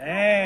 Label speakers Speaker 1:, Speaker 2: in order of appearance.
Speaker 1: Eh.